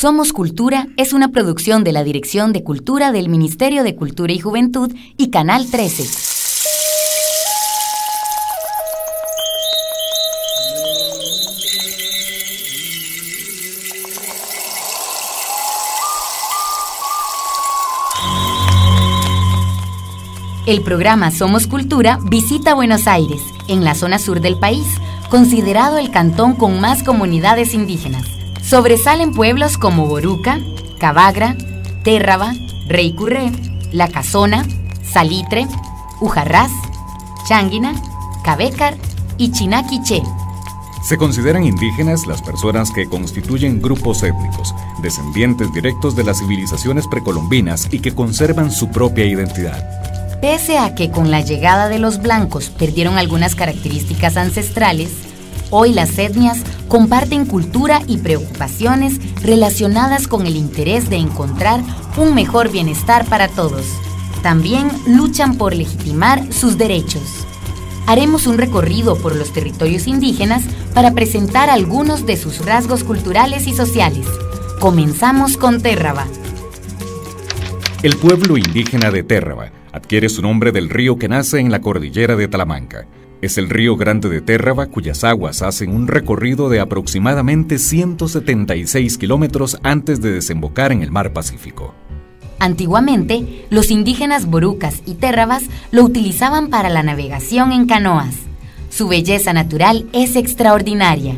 Somos Cultura es una producción de la Dirección de Cultura del Ministerio de Cultura y Juventud y Canal 13. El programa Somos Cultura visita Buenos Aires, en la zona sur del país, considerado el cantón con más comunidades indígenas. Sobresalen pueblos como Boruca, Cabagra, Térraba, Reycurré, La Casona, Salitre, Ujarrás, Changuina, Cabécar y Chinaquiché. Se consideran indígenas las personas que constituyen grupos étnicos, descendientes directos de las civilizaciones precolombinas y que conservan su propia identidad. Pese a que con la llegada de los blancos perdieron algunas características ancestrales, Hoy las etnias comparten cultura y preocupaciones relacionadas con el interés de encontrar un mejor bienestar para todos. También luchan por legitimar sus derechos. Haremos un recorrido por los territorios indígenas para presentar algunos de sus rasgos culturales y sociales. Comenzamos con Térraba. El pueblo indígena de Térraba adquiere su nombre del río que nace en la cordillera de Talamanca. Es el río Grande de Térraba cuyas aguas hacen un recorrido de aproximadamente 176 kilómetros antes de desembocar en el mar Pacífico. Antiguamente, los indígenas borucas y térrabas lo utilizaban para la navegación en canoas. Su belleza natural es extraordinaria.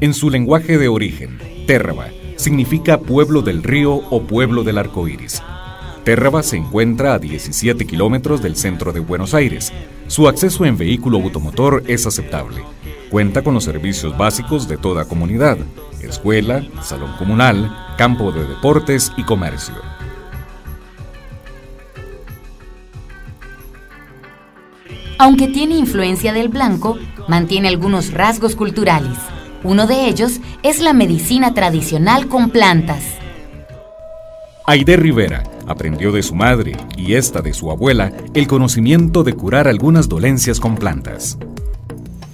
En su lenguaje de origen, térraba significa pueblo del río o pueblo del arco iris Térraba se encuentra a 17 kilómetros del centro de Buenos Aires. Su acceso en vehículo automotor es aceptable. Cuenta con los servicios básicos de toda comunidad, escuela, salón comunal, campo de deportes y comercio. Aunque tiene influencia del blanco, mantiene algunos rasgos culturales. Uno de ellos es la medicina tradicional con plantas. Aide Rivera aprendió de su madre y esta de su abuela el conocimiento de curar algunas dolencias con plantas.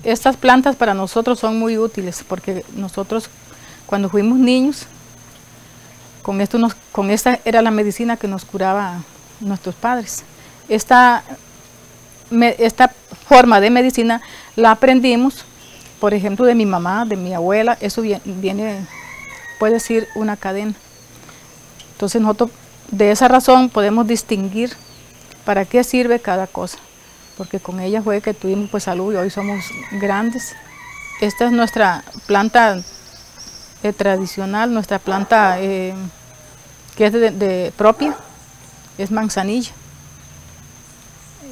Estas plantas para nosotros son muy útiles porque nosotros cuando fuimos niños, con, esto con esta era la medicina que nos curaba nuestros padres. Esta, esta forma de medicina la aprendimos, por ejemplo, de mi mamá, de mi abuela, eso viene, viene puede decir una cadena. Entonces nosotros de esa razón podemos distinguir para qué sirve cada cosa, porque con ella fue que tuvimos pues salud y hoy somos grandes. Esta es nuestra planta eh, tradicional, nuestra planta eh, que es de, propia, es manzanilla.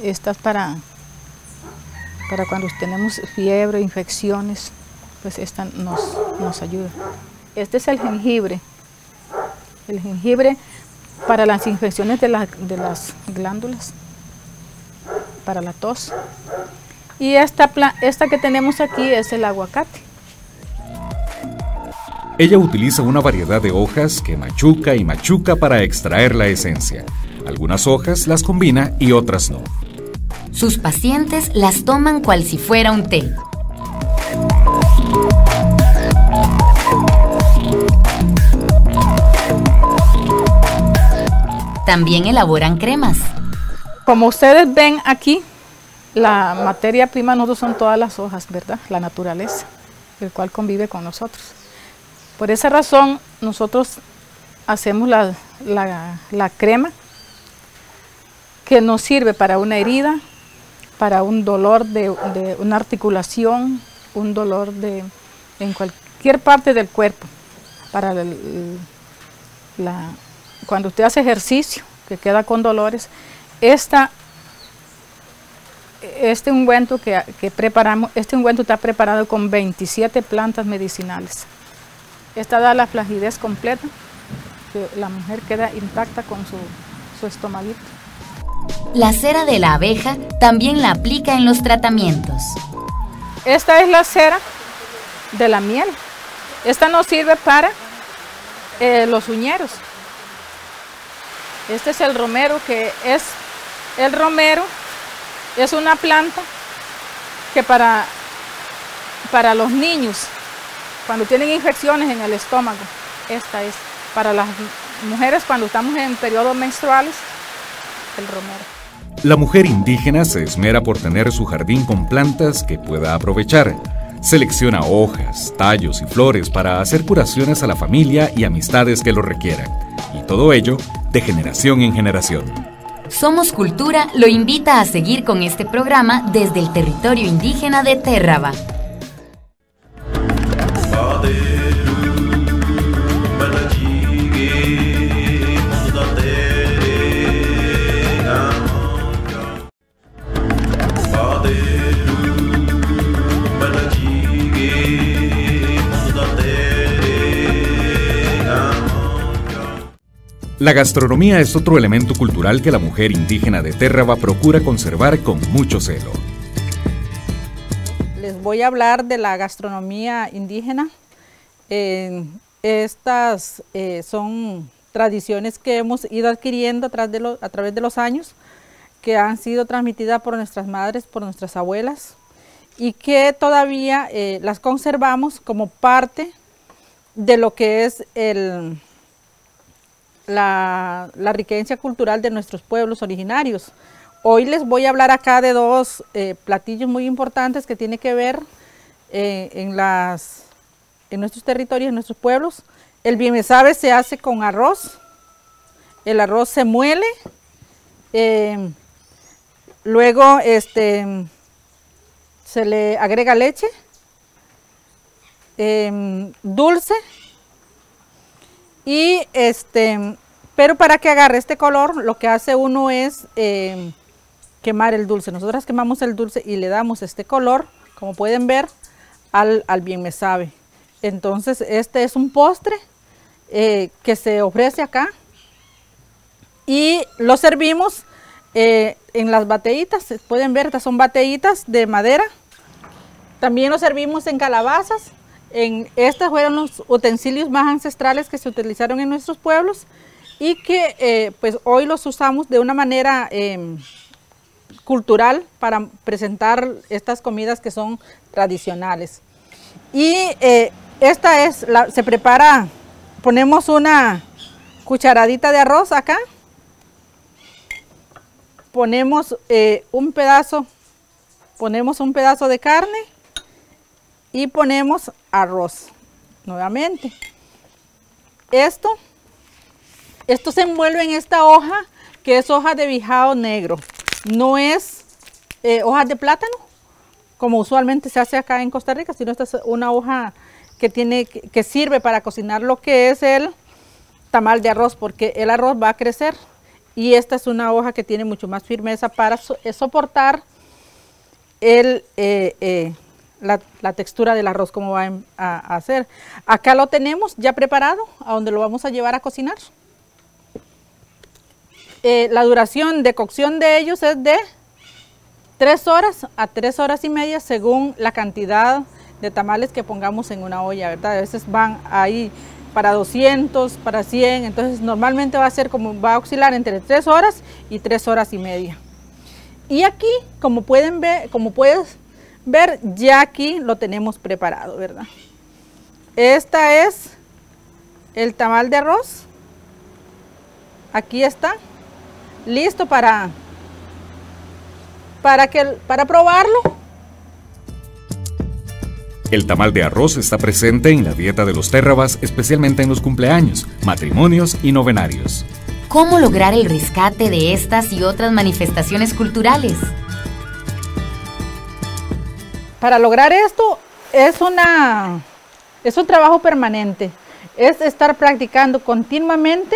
Esta es para, para cuando tenemos fiebre, infecciones, pues esta nos, nos ayuda. Este es el jengibre. El jengibre para las infecciones de, de las glándulas, para la tos. Y esta, esta que tenemos aquí es el aguacate. Ella utiliza una variedad de hojas que machuca y machuca para extraer la esencia. Algunas hojas las combina y otras no. Sus pacientes las toman cual si fuera un té. También elaboran cremas. Como ustedes ven aquí, la materia prima nosotros son todas las hojas, ¿verdad? La naturaleza, el cual convive con nosotros. Por esa razón, nosotros hacemos la, crema que nos sirve para una herida, para un dolor de, una articulación, un dolor de, en cualquier parte del cuerpo, para la cuando usted hace ejercicio, que queda con dolores, esta, este ungüento que, preparamos, este ungüento está preparado con 27 plantas medicinales. Esta da la flagidez completa, que la mujer queda intacta con su, su estomaguito. La cera de la abeja también la aplica en los tratamientos. Esta es la cera de la miel. Esta nos sirve para eh, los uñeros. Este es el romero que es, el romero es una planta que para, para los niños, cuando tienen infecciones en el estómago, esta es. Para las mujeres cuando estamos en periodos menstruales, el romero. La mujer indígena se esmera por tener su jardín con plantas que pueda aprovechar. Selecciona hojas, tallos y flores para hacer curaciones a la familia y amistades que lo requieran. Y todo ello de generación en generación. Somos Cultura lo invita a seguir con este programa desde el territorio indígena de Terraba. La gastronomía es otro elemento cultural que la mujer indígena de Terraba procura conservar con mucho celo. Les voy a hablar de la gastronomía indígena. estas eh, son tradiciones que hemos ido adquiriendo a través, de a través de los años, que han sido transmitidas por nuestras madres, por nuestras abuelas, y que todavía eh, las conservamos como parte de lo que es el, la, riqueza cultural de nuestros pueblos originarios. Hoy les voy a hablar acá de dos eh, platillos muy importantes que tienen que ver eh, en, las, en nuestros territorios, en nuestros pueblos. El bien sabe se hace con arroz. El arroz se muele. Eh, luego este, se le agrega leche, dulce y este, pero para que agarre este color, lo que hace uno es eh, quemar el dulce. Nosotras quemamos el dulce y le damos este color, como pueden ver, al, bien me sabe. Entonces este es un postre eh, que se ofrece acá y lo servimos eh, en las bateítas. Pueden ver, estas son bateítas de madera. También lo servimos en calabazas en, estos fueron los utensilios más ancestrales que se utilizaron en nuestros pueblos y que eh, pues hoy los usamos de una manera em, cultural para presentar estas comidas que son tradicionales. Y eh, esta es, se prepara, ponemos una cucharadita de arroz acá, ponemos eh, un pedazo, ponemos un pedazo de carne, y ponemos arroz nuevamente. Esto, esto se envuelve en esta hoja que es hoja de bijao negro. No es eh, hoja de plátano, como usualmente se hace acá en Costa Rica, sino esta es una hoja que, tiene, que sirve para cocinar lo que es el tamal de arroz, porque el arroz va a crecer. Y esta es una hoja que tiene mucho más firmeza para eh, soportar el, eh, la, textura del arroz, como va a, hacer. Acá lo tenemos ya preparado, a donde lo vamos a llevar a cocinar. Eh, la duración de cocción de ellos es de 3 horas a 3 horas y media según la cantidad de tamales que pongamos en una olla, ¿verdad? A veces van ahí para 200, para 100, entonces normalmente va a ser como, va a oscilar entre 3 horas y 3 horas y media. Y aquí, como pueden ver, como puedes ver, ya aquí lo tenemos preparado, ¿verdad? Esta es el tamal de arroz. Aquí está. Listo para, para, que, para probarlo. El tamal de arroz está presente en la dieta de los térrabas, especialmente en los cumpleaños, matrimonios y novenarios. ¿Cómo lograr el rescate de estas y otras manifestaciones culturales? Para lograr esto es, una, es un trabajo permanente, es estar practicando continuamente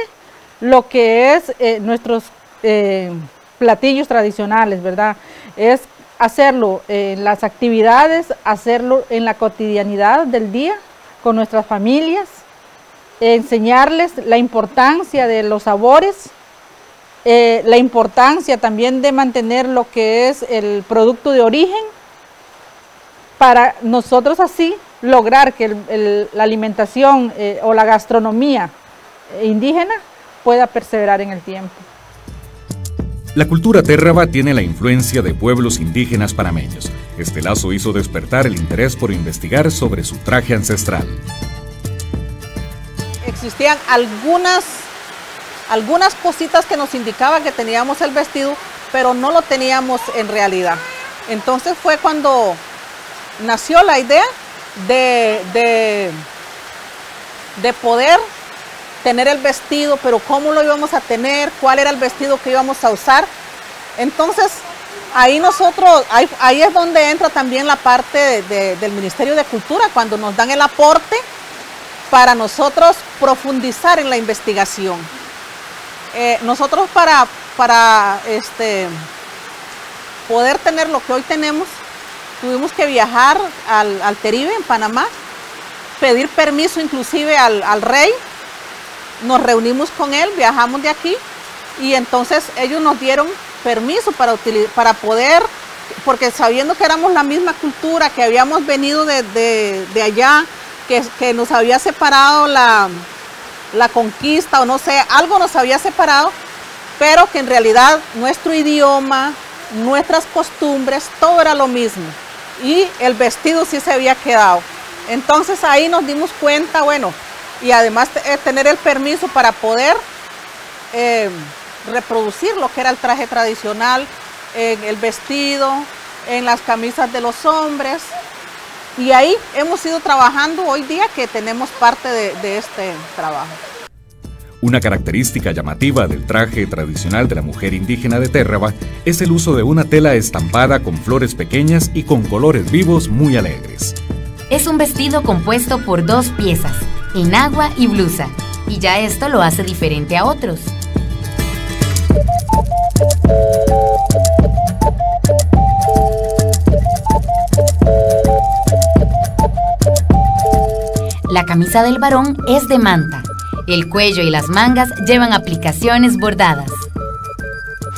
lo que es eh, nuestros eh, platillos tradicionales, ¿verdad? Es hacerlo en las actividades, hacerlo en la cotidianidad del día con nuestras familias, enseñarles la importancia de los sabores, eh, la importancia también de mantener lo que es el producto de origen, para nosotros así lograr que la alimentación eh, o la gastronomía indígena pueda perseverar en el tiempo. La cultura térraba tiene la influencia de pueblos indígenas panameños. Este lazo hizo despertar el interés por investigar sobre su traje ancestral. Existían algunas, algunas cositas que nos indicaban que teníamos el vestido, pero no lo teníamos en realidad. Entonces fue cuando nació la idea de, de, de poder tener el vestido, pero cómo lo íbamos a tener, cuál era el vestido que íbamos a usar. Entonces, ahí nosotros, ahí, es donde entra también la parte del Ministerio de Cultura, cuando nos dan el aporte para nosotros profundizar en la investigación. Eh, nosotros para, para este, poder tener lo que hoy tenemos, tuvimos que viajar al, al Teribe, en Panamá, pedir permiso inclusive al, al rey nos reunimos con él, viajamos de aquí y entonces ellos nos dieron permiso para, para poder, porque sabiendo que éramos la misma cultura, que habíamos venido de, allá, que, nos había separado la, la conquista o no sé, algo nos había separado, pero que en realidad nuestro idioma, nuestras costumbres, todo era lo mismo. Y el vestido sí se había quedado. Entonces ahí nos dimos cuenta, bueno, y además eh, tener el permiso para poder eh, reproducir lo que era el traje tradicional, en el vestido, en las camisas de los hombres. Y ahí hemos ido trabajando hoy día que tenemos parte de, de este trabajo. Una característica llamativa del traje tradicional de la mujer indígena de Térraba es el uso de una tela estampada con flores pequeñas y con colores vivos muy alegres. Es un vestido compuesto por dos piezas, en agua y blusa, y ya esto lo hace diferente a otros. La camisa del varón es de manta. El cuello y las mangas llevan aplicaciones bordadas.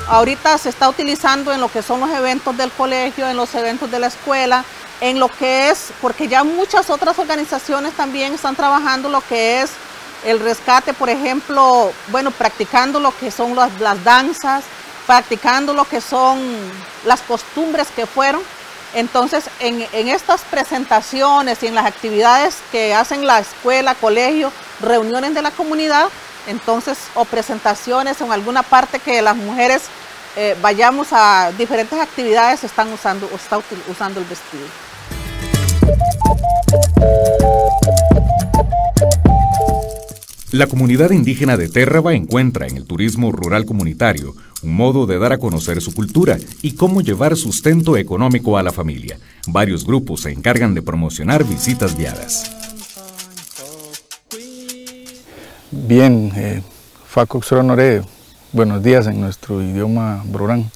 Ahorita se está utilizando en lo que son los eventos del colegio, en los eventos de la escuela, en lo que es, porque ya muchas otras organizaciones también están trabajando lo que es el rescate, por ejemplo, bueno, practicando lo que son las, danzas, practicando lo que son las costumbres que fueron. Entonces, en, estas presentaciones y en las actividades que hacen la escuela, colegio, reuniones de la comunidad, entonces, o presentaciones en alguna parte que las mujeres eh, vayamos a diferentes actividades, están usando, está usando el vestido. La comunidad indígena de Térraba encuentra en el turismo rural comunitario un modo de dar a conocer su cultura y cómo llevar sustento económico a la familia. Varios grupos se encargan de promocionar visitas guiadas. Bien, eh, buenos días en nuestro idioma brorán.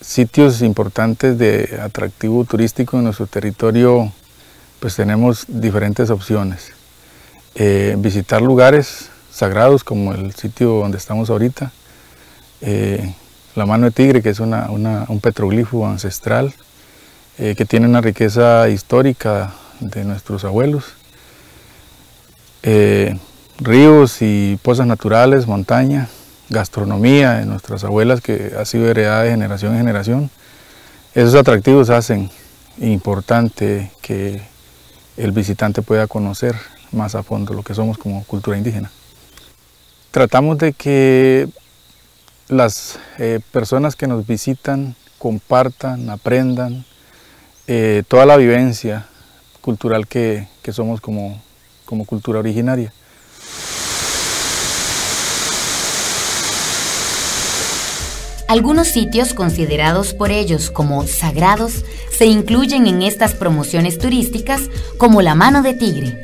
Sitios importantes de atractivo turístico en nuestro territorio, pues tenemos diferentes opciones. Eh, visitar lugares sagrados como el sitio donde estamos ahorita, eh, la mano de tigre que es un petroglifo ancestral eh, que tiene una riqueza histórica de nuestros abuelos, ríos y pozas naturales, montaña, gastronomía de nuestras abuelas que ha sido heredada de generación en generación. Esos atractivos hacen importante que el visitante pueda conocer más a fondo lo que somos como cultura indígena. Tratamos de que las eh, personas que nos visitan compartan, aprendan eh, toda la vivencia cultural que, somos como, como cultura originaria. Algunos sitios considerados por ellos como sagrados se incluyen en estas promociones turísticas como la mano de tigre,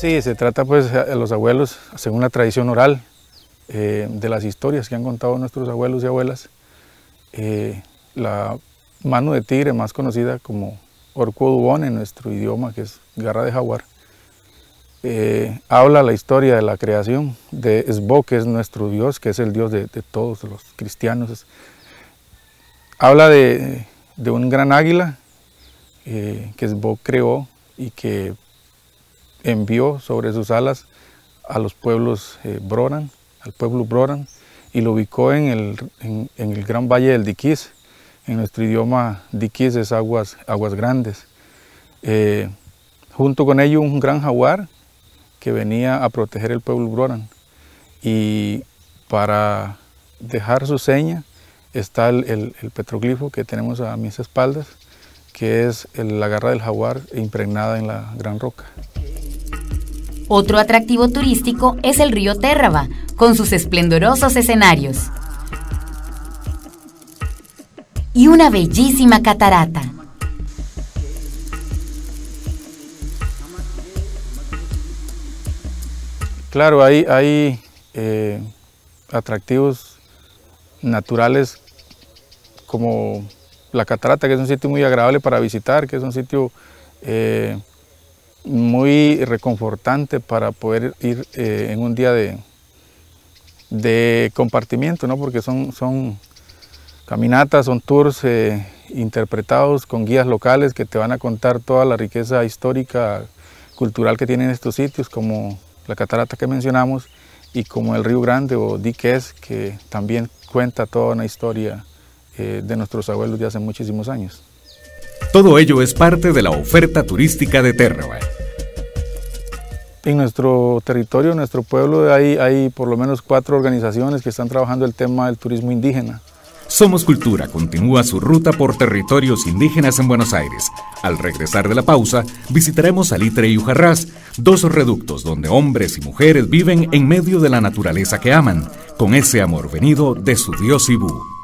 Sí, se trata pues de los abuelos, según la tradición oral, eh, de las historias que han contado nuestros abuelos y abuelas. Eh, la mano de tigre, más conocida como Orcuodubón en nuestro idioma, que es garra de jaguar, eh, habla la historia de la creación de Esbo, que es nuestro Dios, que es el Dios de, todos los cristianos. Habla de, de un gran águila que Esbo creó y que envió sobre sus alas a los pueblos eh, Broran, al pueblo Broran, y lo ubicó en el, gran valle del Diquís. En nuestro idioma, Diquís es aguas, aguas grandes. Eh, junto con ello un gran jaguar que venía a proteger el pueblo Broran. Y para dejar su seña está el, petroglifo que tenemos a mis espaldas, que es la garra del jaguar impregnada en la gran roca. Otro atractivo turístico es el río Térraba, con sus esplendorosos escenarios. Y una bellísima catarata. Claro, hay, hay eh, atractivos naturales como la catarata, que es un sitio muy agradable para visitar, que es un sitio eh, muy reconfortante para poder ir eh, en un día de, de compartimiento, ¿no? porque son, son caminatas, son tours eh, interpretados con guías locales que te van a contar toda la riqueza histórica, cultural que tienen estos sitios, como la catarata que mencionamos y como el Río Grande o Diques, que también cuenta toda una historia eh, de nuestros abuelos de hace muchísimos años. Todo ello es parte de la oferta turística de Térraba. En nuestro territorio, en nuestro pueblo, hay, hay por lo menos cuatro organizaciones que están trabajando el tema del turismo indígena. Somos Cultura continúa su ruta por territorios indígenas en Buenos Aires. Al regresar de la pausa, visitaremos Salitre y Ujarrás, dos reductos donde hombres y mujeres viven en medio de la naturaleza que aman, con ese amor venido de su dios Ibú.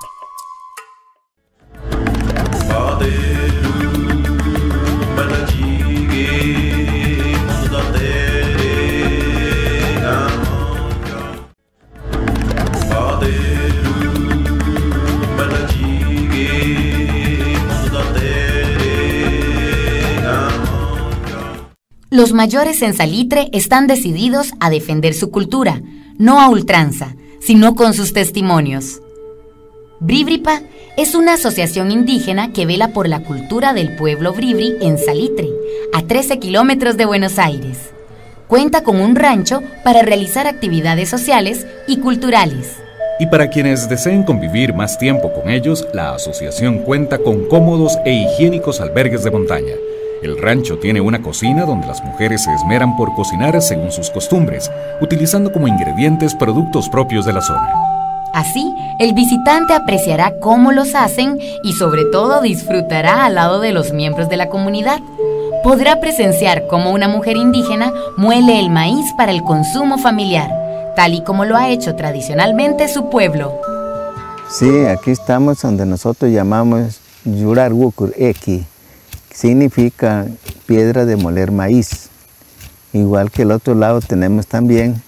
Los mayores en Salitre están decididos a defender su cultura, no a ultranza, sino con sus testimonios. Bribripa es una asociación indígena que vela por la cultura del pueblo Bribri en Salitre, a 13 kilómetros de Buenos Aires. Cuenta con un rancho para realizar actividades sociales y culturales. Y para quienes deseen convivir más tiempo con ellos, la asociación cuenta con cómodos e higiénicos albergues de montaña el rancho tiene una cocina donde las mujeres se esmeran por cocinar según sus costumbres, utilizando como ingredientes productos propios de la zona. Así, el visitante apreciará cómo los hacen y sobre todo disfrutará al lado de los miembros de la comunidad. Podrá presenciar cómo una mujer indígena muele el maíz para el consumo familiar, tal y como lo ha hecho tradicionalmente su pueblo. Sí, aquí estamos donde nosotros llamamos Yurar Eki significa piedra de moler maíz. Igual que el otro lado tenemos también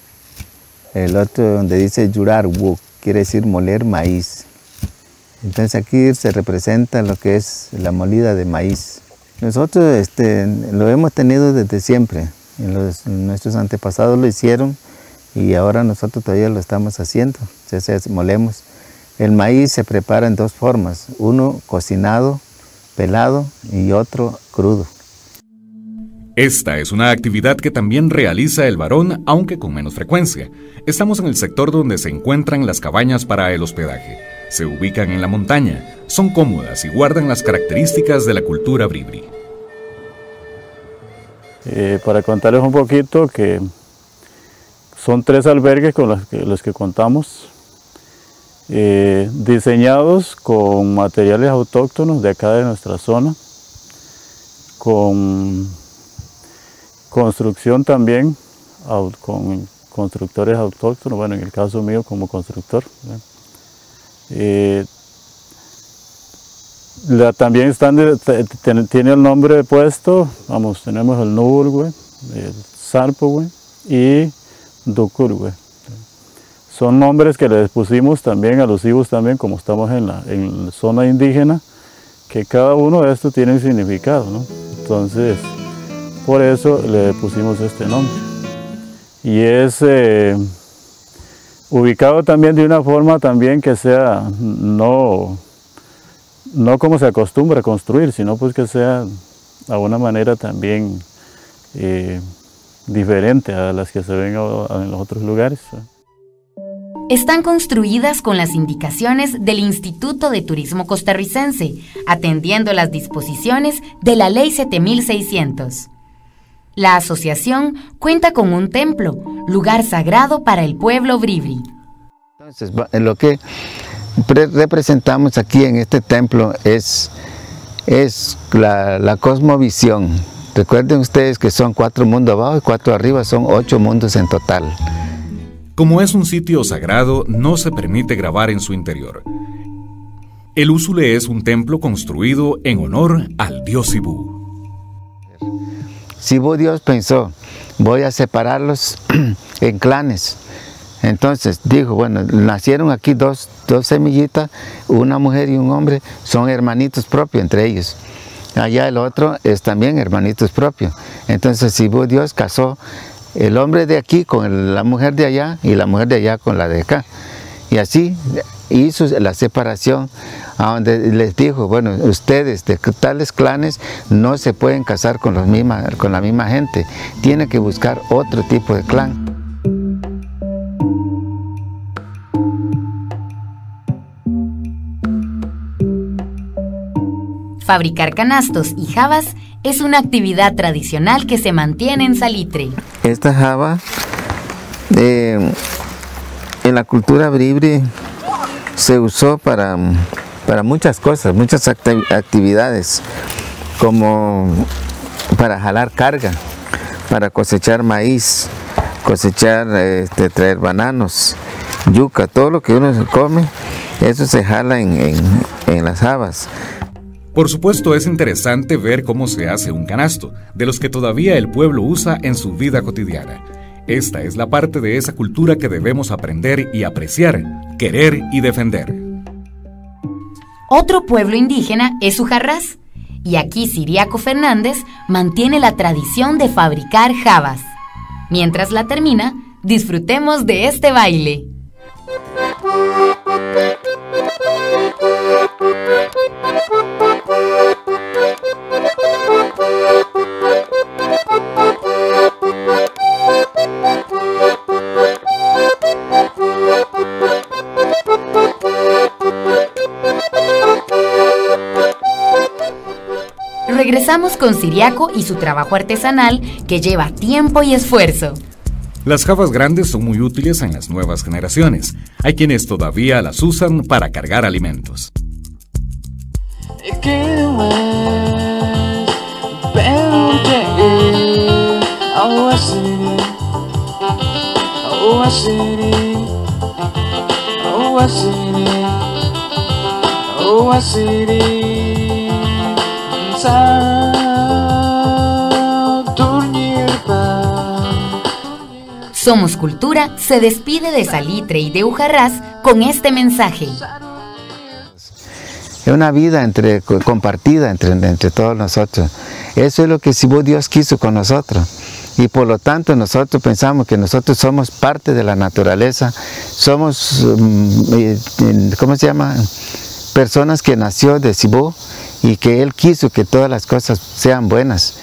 el otro donde dice Yurarwu, quiere decir moler maíz. Entonces aquí se representa lo que es la molida de maíz. Nosotros este, lo hemos tenido desde siempre. nuestros antepasados lo hicieron y ahora nosotros todavía lo estamos haciendo. Entonces molemos. El maíz se prepara en dos formas. Uno cocinado pelado y otro crudo. Esta es una actividad que también realiza el varón, aunque con menos frecuencia. Estamos en el sector donde se encuentran las cabañas para el hospedaje. Se ubican en la montaña, son cómodas y guardan las características de la cultura bribri. Eh, para contarles un poquito que son tres albergues con los que, los que contamos. Eh, diseñados con materiales autóctonos de acá de nuestra zona, con construcción también, con constructores autóctonos, bueno, en el caso mío como constructor. Eh, también están tiene el nombre puesto, vamos, tenemos el Nurgüe, el Sarpogüe y Ducurgüe. Son nombres que les pusimos también alusivos también, como estamos en la, zona indígena, que cada uno de estos tiene un significado. Entonces, por eso le pusimos este nombre. Y es eh, ubicado también de una forma también que sea no, no como se acostumbra a construir, sino pues que sea a una manera también eh, diferente a las que se ven en los otros lugares. Están construidas con las indicaciones del Instituto de Turismo Costarricense, atendiendo las disposiciones de la Ley 7600. La asociación cuenta con un templo, lugar sagrado para el pueblo bribri. Entonces, lo que representamos aquí en este templo es, es la, la cosmovisión. Recuerden ustedes que son cuatro mundos abajo y cuatro arriba, son ocho mundos en total. Como es un sitio sagrado, no se permite grabar en su interior. El Úsule es un templo construido en honor al dios Sibú. Sibú Dios pensó, voy a separarlos en clanes. Entonces dijo, bueno, nacieron aquí dos, dos semillitas, una mujer y un hombre, son hermanitos propios entre ellos. Allá el otro es también hermanitos propios. Entonces Sibú Dios casó el hombre de aquí con la mujer de allá y la mujer de allá con la de acá. Y así hizo la separación, donde les dijo, bueno, ustedes de tales clanes no se pueden casar con, los con la misma gente, tienen que buscar otro tipo de clan. Fabricar canastos y jabas es una actividad tradicional que se mantiene en Salitre. Esta java eh, en la cultura bribri se usó para, para muchas cosas, muchas actividades, como para jalar carga, para cosechar maíz, cosechar, este, traer bananos, yuca, todo lo que uno come, eso se jala en, en las habas. Por supuesto es interesante ver cómo se hace un canasto, de los que todavía el pueblo usa en su vida cotidiana. Esta es la parte de esa cultura que debemos aprender y apreciar, querer y defender. Otro pueblo indígena es Ujarrás, y aquí Siriaco Fernández mantiene la tradición de fabricar jabas. Mientras la termina, disfrutemos de este baile. Regresamos con Siriaco y su trabajo artesanal que lleva tiempo y esfuerzo. Las jabas grandes son muy útiles en las nuevas generaciones. Hay quienes todavía las usan para cargar alimentos. Somos Cultura se despide de Salitre y de Ujarrás con este mensaje. Es una vida entre, compartida entre, entre todos nosotros. Eso es lo que Dios quiso con nosotros. Y por lo tanto nosotros pensamos que nosotros somos parte de la naturaleza, somos, mm, eh, ¿cómo se llama? Personas que nació de Sibú y que Él quiso que todas las cosas sean buenas.